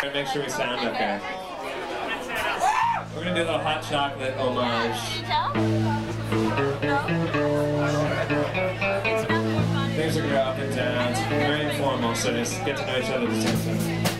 And make sure we sound okay. We're gonna do a little hot chocolate homage. Things are gonna go up and down. It's very informal, so just get to know each other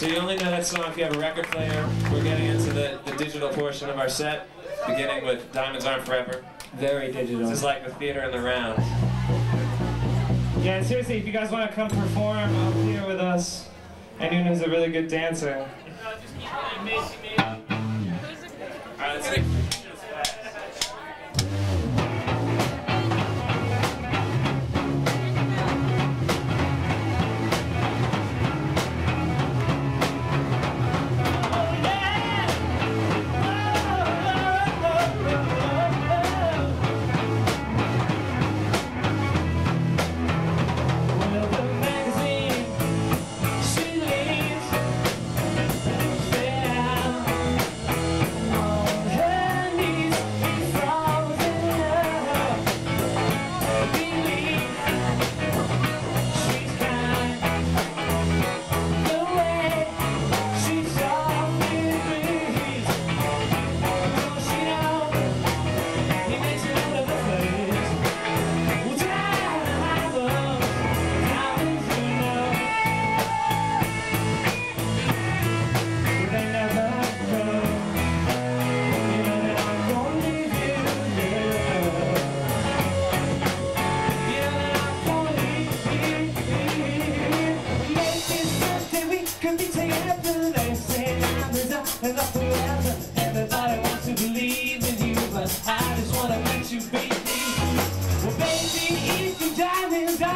So you only know that song if you have a record player. We're getting into the, the digital portion of our set, beginning with Diamonds Aren't Forever. Very digital. This is like the theater in the round. Yeah, and seriously, if you guys want to come perform up here with us, anyone who's a really good dancer.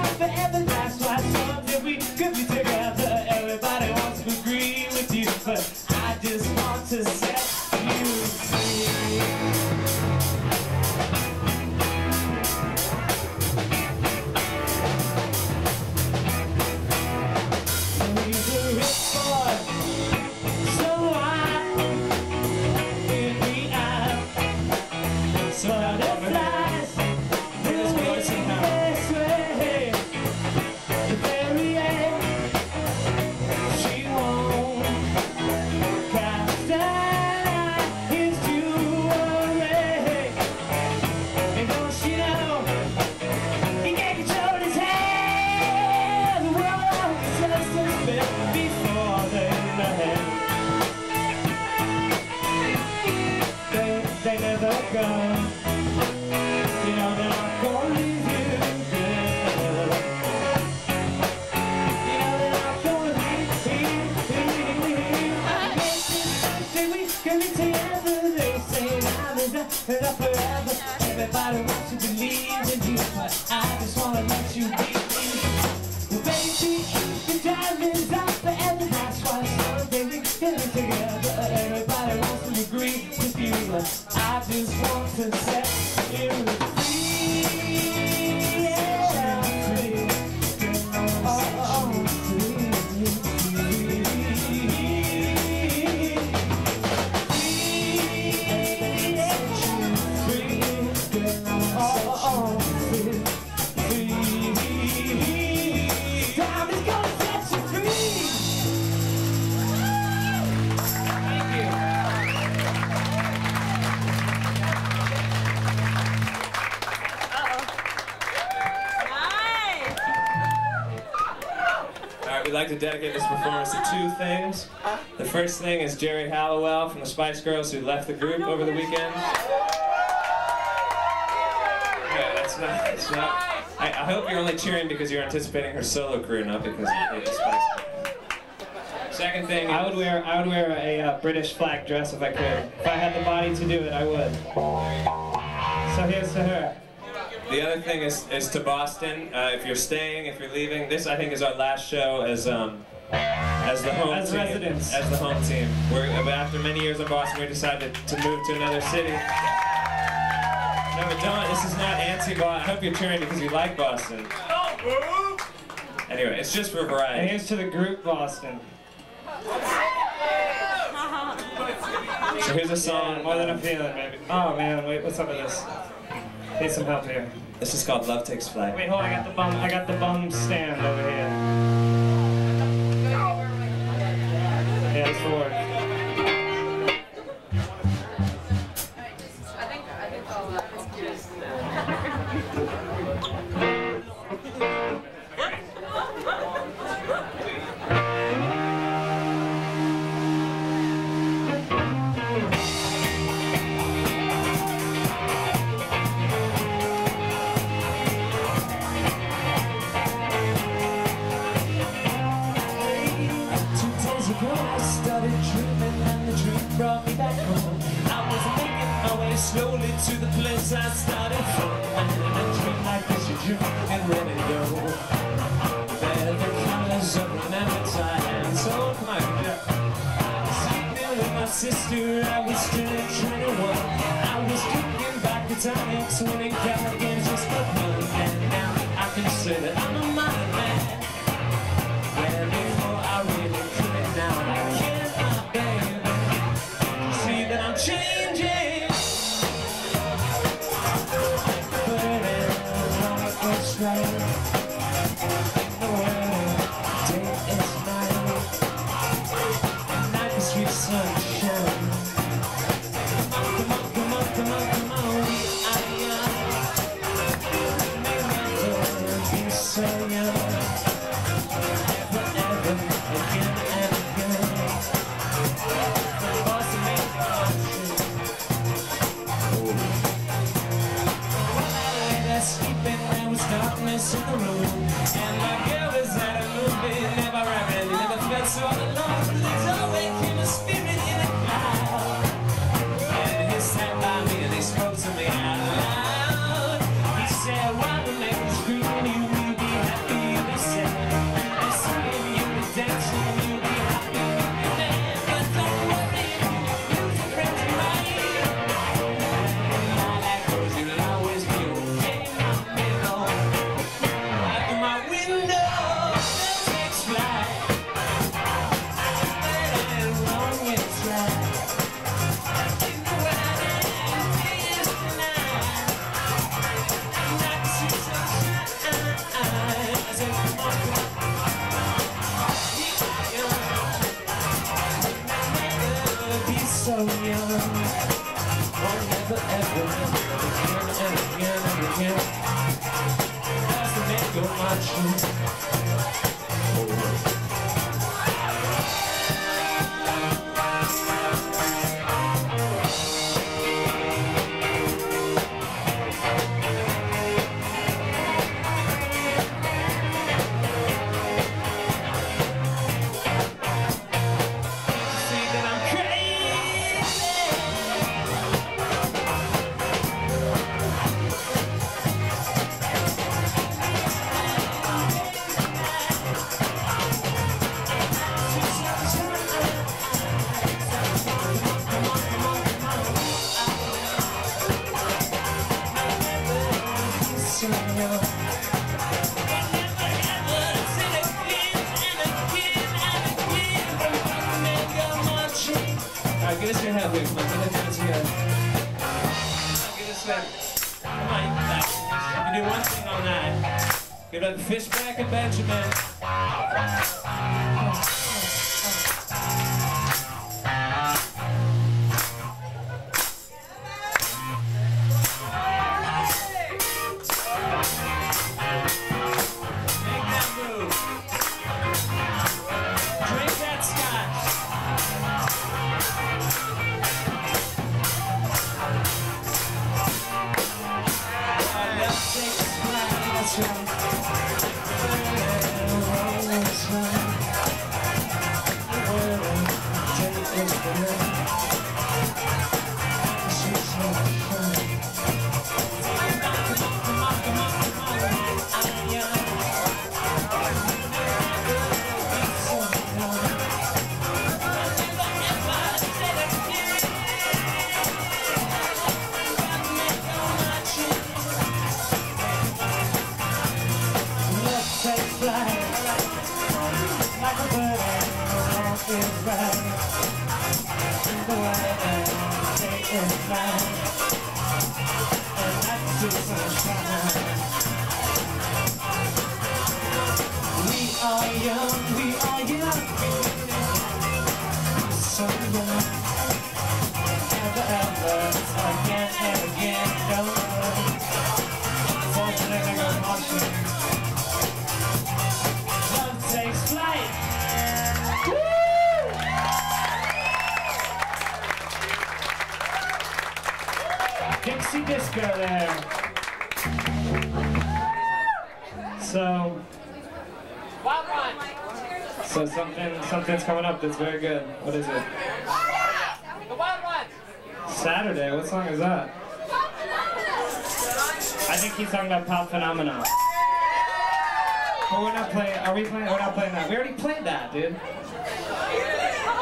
Forever. That's why someday we could be together. Everybody wants to agree with you, but I just want to Everybody wants to believe in you, but I just wanna let you be. Well, baby, the diamonds are forever. That's why someday we can be together. Everybody wants to agree with you, but I just want to set like to dedicate this performance to two things. The first thing is Geri Halliwell from the Spice Girls who left the group over the weekend. Yeah, that's not, that's not. I, I hope you're only cheering because you're anticipating her solo career, not because you hate the Spice Girls. Second thing, I would wear I would wear a uh, British flag dress if I could. If I had the body to do it, I would. So here's to her. The other thing is, is to Boston. Uh, if you're staying, if you're leaving, this I think is our last show as um, as the home As team. residents. As the home team. We're after many years in Boston, we decided to move to another city. No, but don't. This is not anti-Boston. I hope you're cheering because you like Boston. Anyway, it's just for variety. And here's to the group Boston. So here's a Yeah, song. more than a feeling, maybe. Oh man, wait, what's up with this? Need some help here. This is called Love Takes Flight. Wait, hold on, I got the bum. I got the bum stand over here. Yeah, will I started from. And a dream like this you dream and let it go. They're the colors of time. So come on, yeah. Sleeping with my sister, I was still in 21. I was looking back when it got games just for fun. And now I can say that I'm Thank you. up that's very good. What is it? The Wild Ones! Saturday? What song is that? I think he's talking about Pop Phenomena. But we're not playing, are we playing, we're not playing that. We already played that, dude.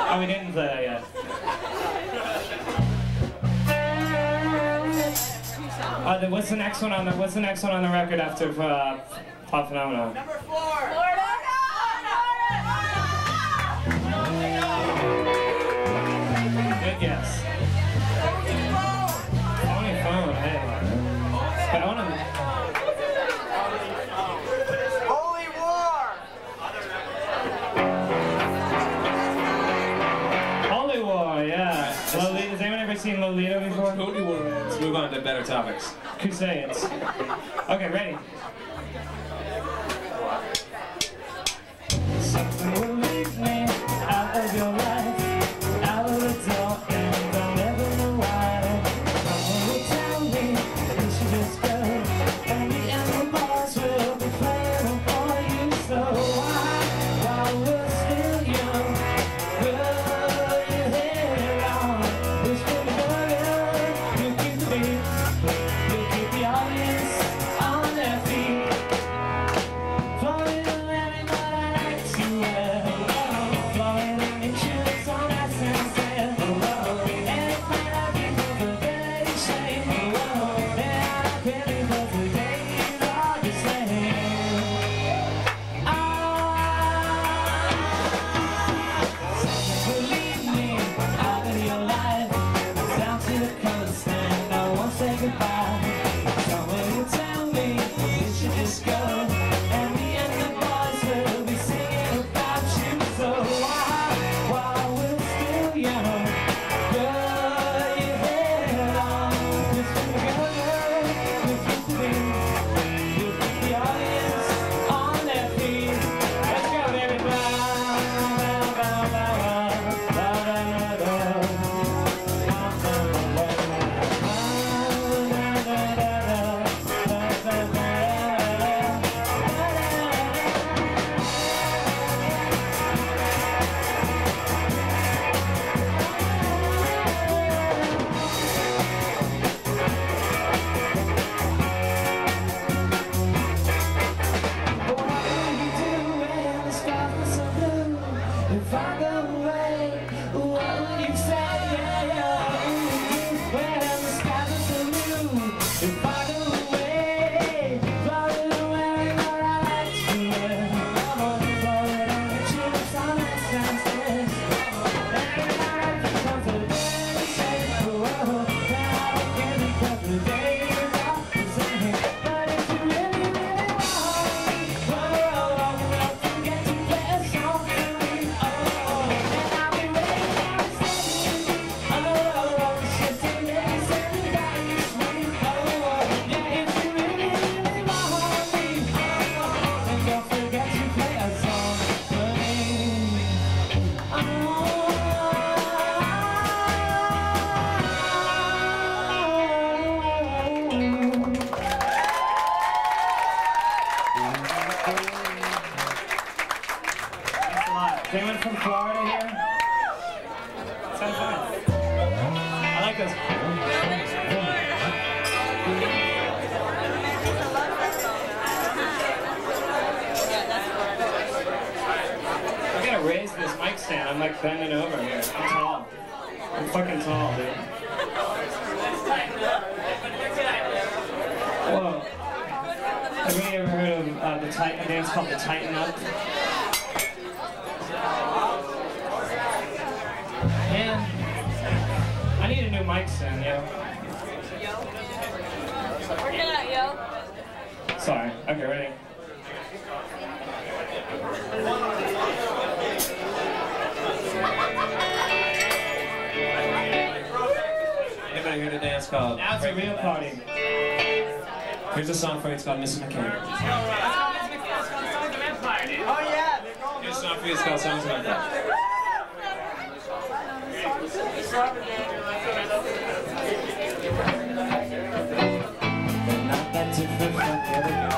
Oh, we didn't play that yet. Uh, what's the next one on the What's the next one on the record after uh, Pop Phenomena? Number four. on to better topics. Crusades. Okay, ready. Sorry. Okay, ready? Anybody here to dance called? Now it's a real party. Here's a song for you. It's called Mrs. McCain. Oh yeah. Here's a song for you. It's called Songs of Empire. together.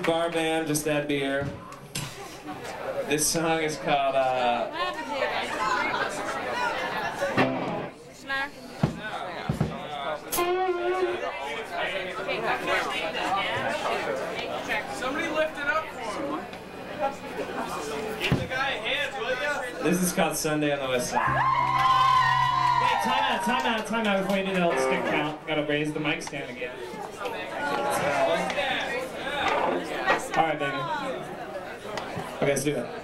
Bar band, just that beer. This song is called. Uh, This is called Sunday on the West Side. Time out, time out, time out before you do the stick count. Gotta raise the mic stand again. All right, baby. Okay, let's do it.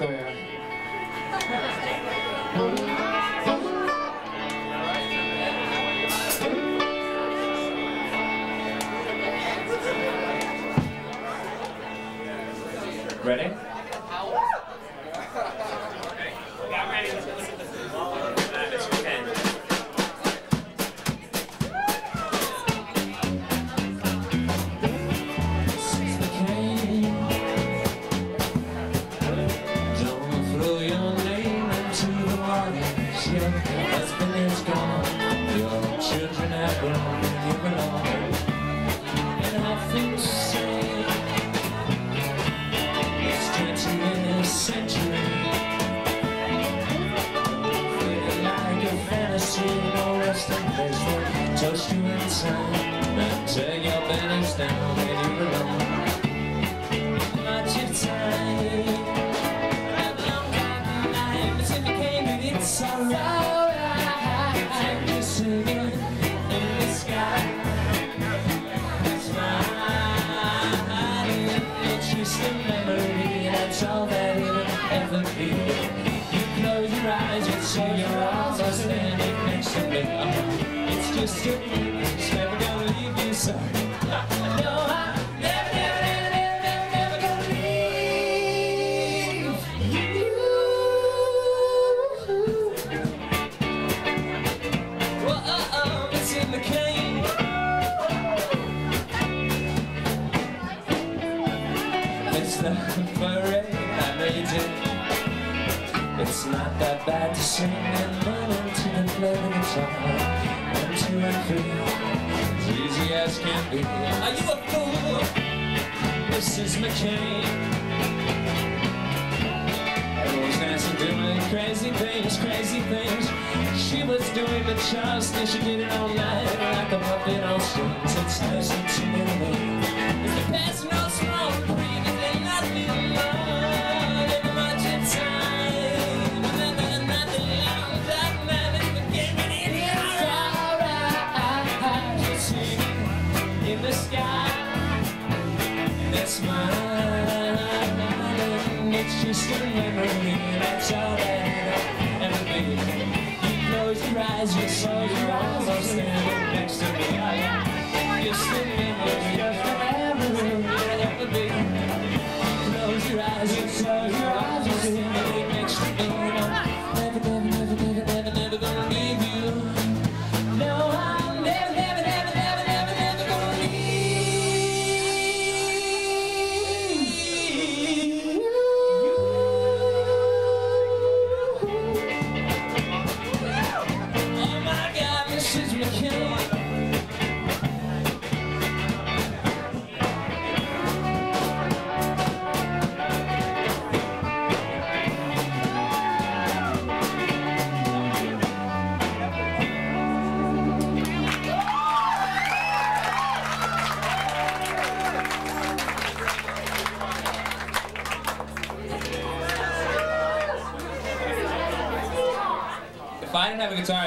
In Central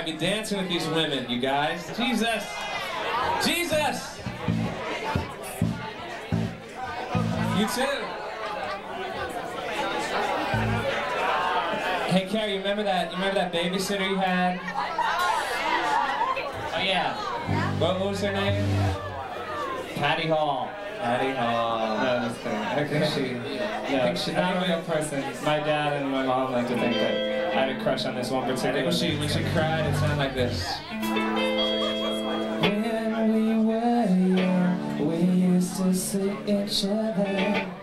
I'd be dancing with these women, you guys. Jesus! Jesus! You too. Hey, Carrie, you remember that? You remember that babysitter you had? Oh yeah. What, was her name? Patty Hall. Patty Hall. No, that's fair. I think she. Yeah. No, she's not a real person. My dad and my mom like to think that had a crush on this one particular. I think when she, when she cried, it sounded like this. When we were young, we used to see each other.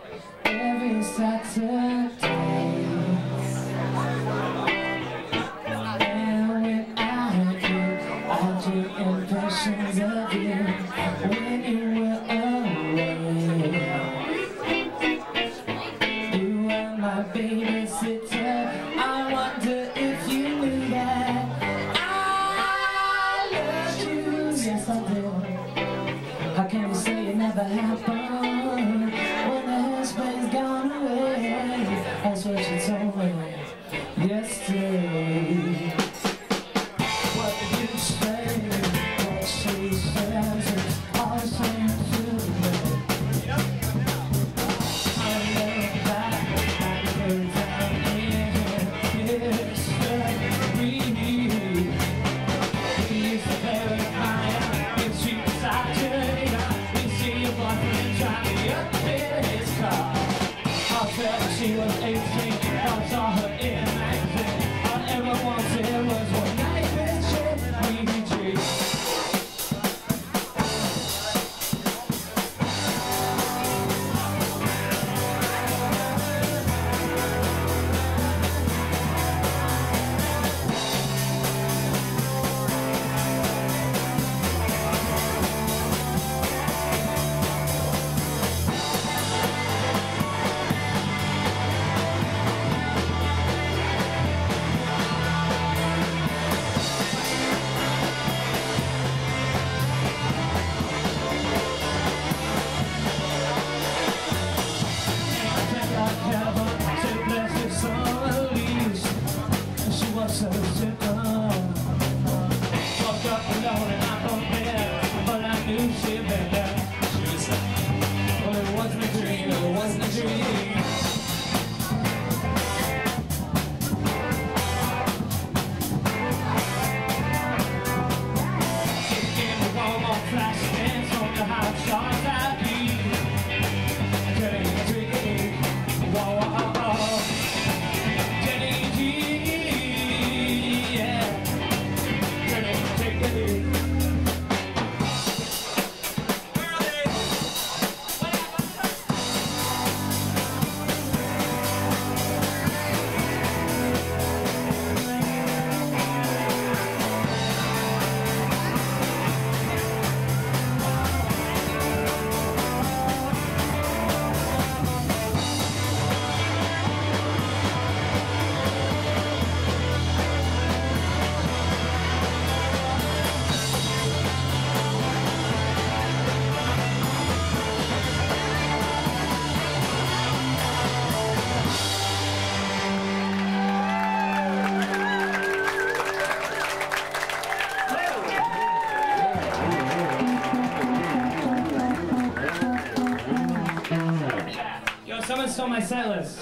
silence.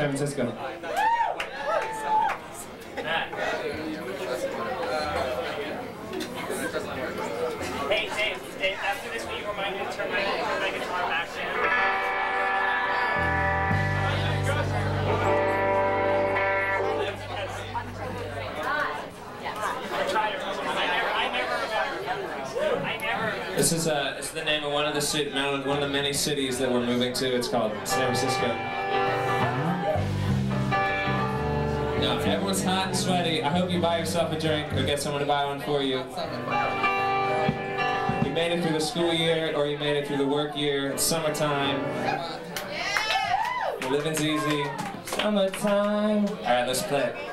San Francisco. Hey, Dave, after this, to turn my, guitar back is, uh, this is the name of one of the one of the many cities that we're moving to. It's called San Francisco. it's hot and sweaty. I hope you buy yourself a drink or get someone to buy one for you. You made it through the school year or you made it through the work year. It's summertime. Living's easy. Summertime. All right, let's play.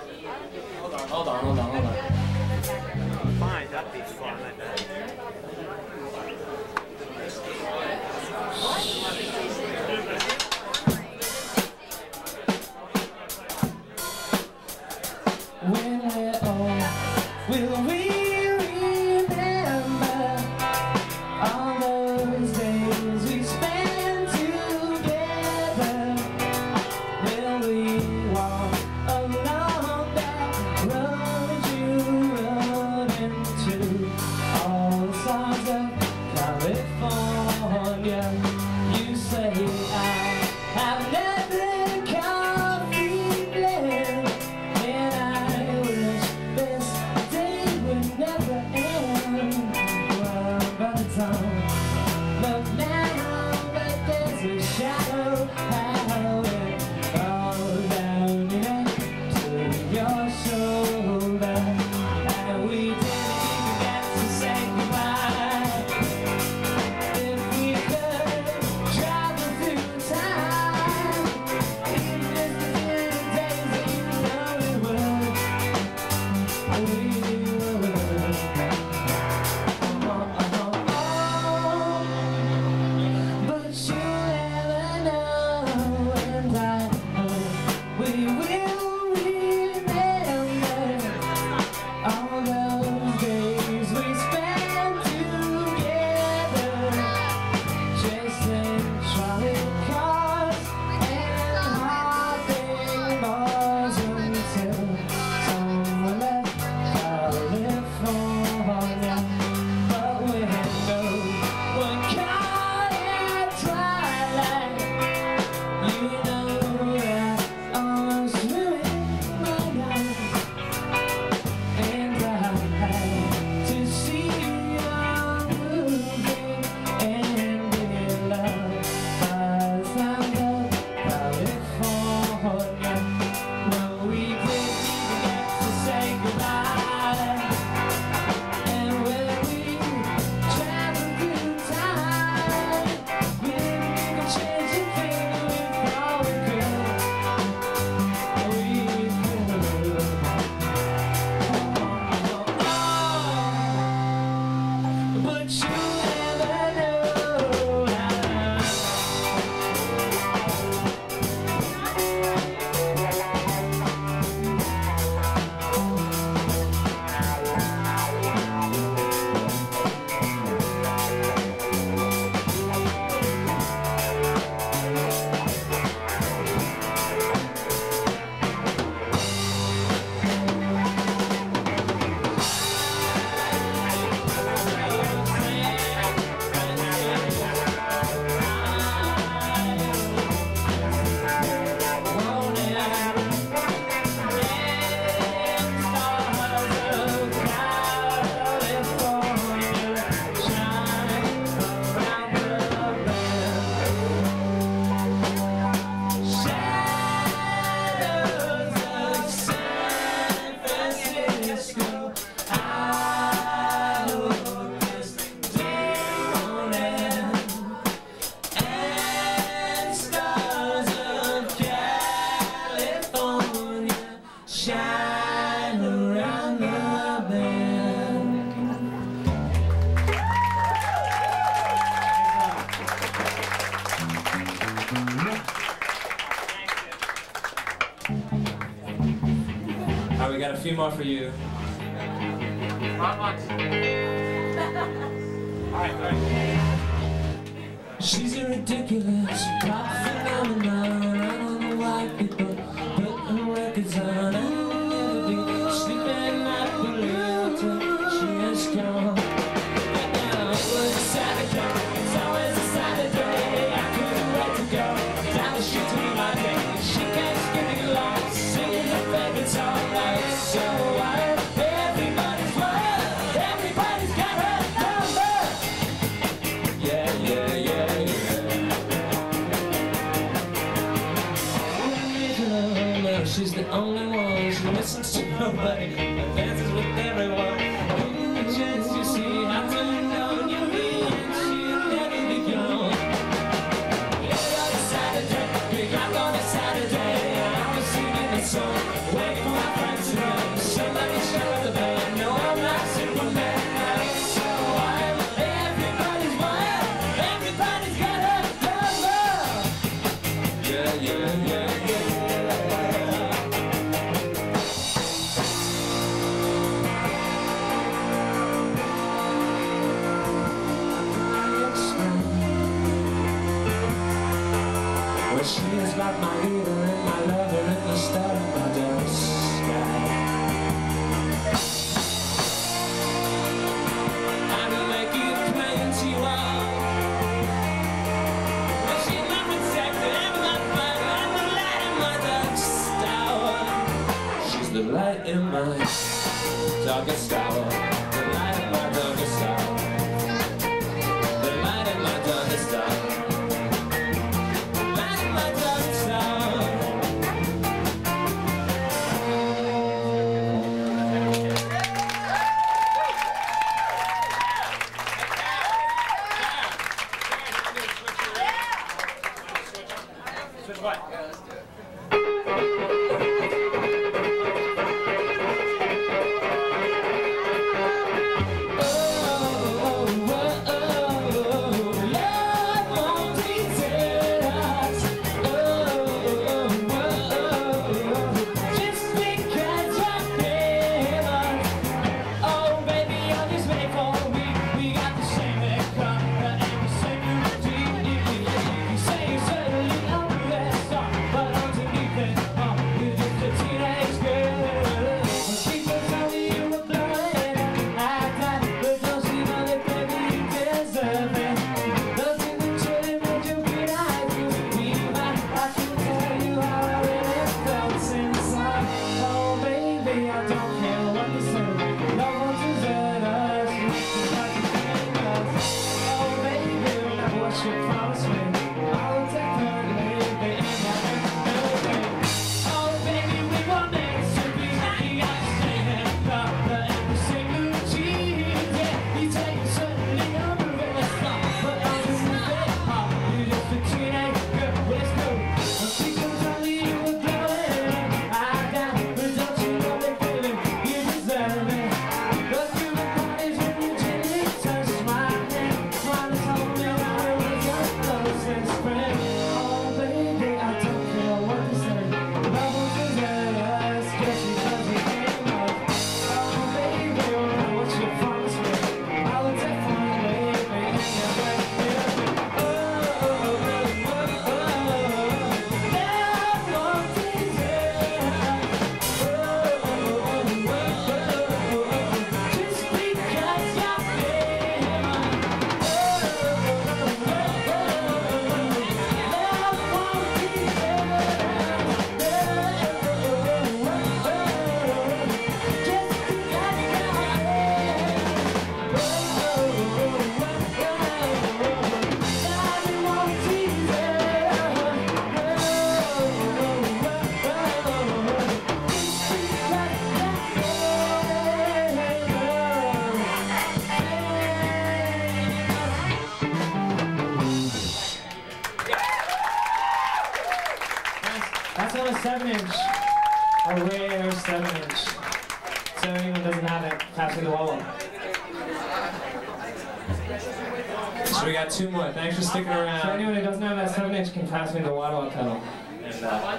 Sticking around. So anyone who doesn't know that 7 inch can pass me the water on. And, uh,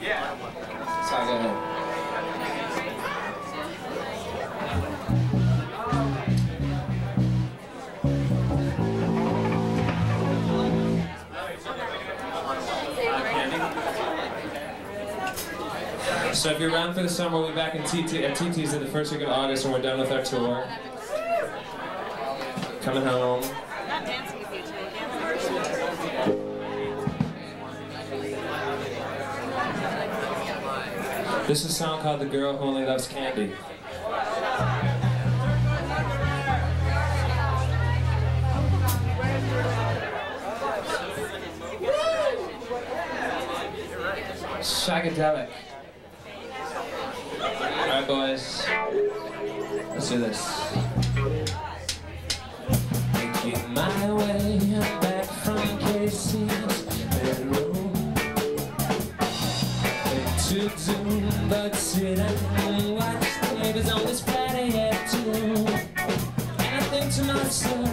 yeah. Sorry, go ahead. So if you're around for the summer, we'll be back in TT, at TT's in the first week of August when we're done with our tour. Coming home. This is a song called The Girl Who Only Loves Candy. Shagadelic. Alright boys, let's do this. Making my way back from bedroom but sit and watch the neighbors on this Friday at two. And I think to myself.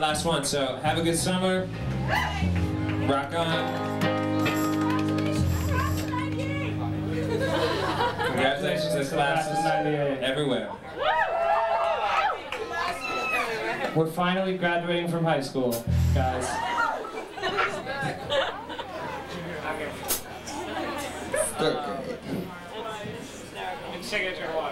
last one. So have a good summer. Rock on. Congratulations, this classes everywhere. We're finally graduating from high school, guys. Third grade. Signature one.